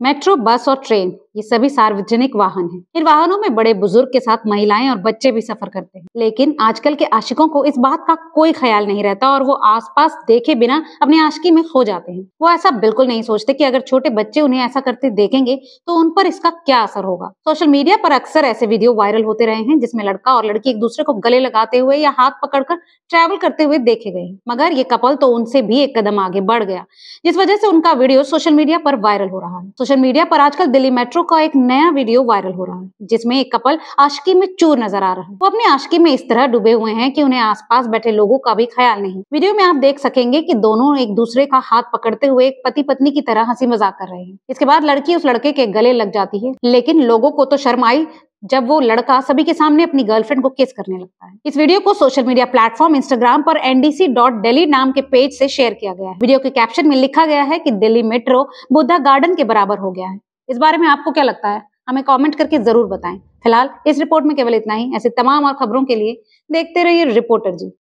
Metro bus और train ये सभी सार्वजनिक वाहन हैं। इन वाहनों में बड़े बुज़ुर्ग के साथ महिलाएँ और बच्चे भी सफ़र करते हैं। लेकिन आजकल के आशिकों को इस बात का कोई ख्याल नहीं रहता और वो आसपास देखे बिना अपनी आशिकी में खो जाते हैं। वो ऐसा बिल्कुल नहीं सोचते कि अगर छोटे बच्चे उन्हें ऐसा करते देखेंगे तो उन पर इसका क्या असर होगा? सोशल मीडिया पर अक्सर ऐसे वीडियो वायरल होते रहे हैं, जिसमें लड़का और लड़की एक दूसरे को गले लगाते हुए या हाथ पकड़कर ट्रैवल करते हुए देखे गए मगर ये कपल तो उनसे भी एक कदम आगे बढ़ गया, जिस वजह से उनका वीडियो सोशल मीडिया पर वायरल हो रहा है। सोशल मीडिया पर आजकल दिल्ली मेट्रो का एक नया वीडियो वायरल हो रहा है, जिसमें एक कपल आशकी में चूर नज़र आ रहा है। वो अपनी आशकी में इस तरह डूबे हुए हैं कि उन्हें आसपास बैठे लोगों का भी ख्याल नहीं। वीडियो में आप देख सकेंगे कि दोनों एक दूसरे का हाथ पकड़ते हुए एक पति पत्नी की तरह हँसी मज़ाक कर रहे हैं। इसके बाद लड़की उस लड़के के गले लग जाती है, लेकिन लोगों को तो शर्म आई जब वो लड़का सभी के सामने अपनी गर्लफ्रेंड को किस करने लगता है। इस वीडियो को सोशल मीडिया प्लेटफॉर्म इंस्टाग्राम पर एनडीसी डॉट दिल्ली नाम के पेज से शेयर किया गया है। वीडियो के कैप्शन में लिखा गया है कि दिल्ली मेट्रो बुद्धा गार्डन के बराबर हो गया है। इस बारे में आपको क्या लगता है? हमें कमेंट करके ज़रूर बताएँ। फ़िलहाल इस रिपोर्ट में केवल इतना ही। ऐसे तमाम और खबरों के लिए देखते रहिए रिपोर्टर जी।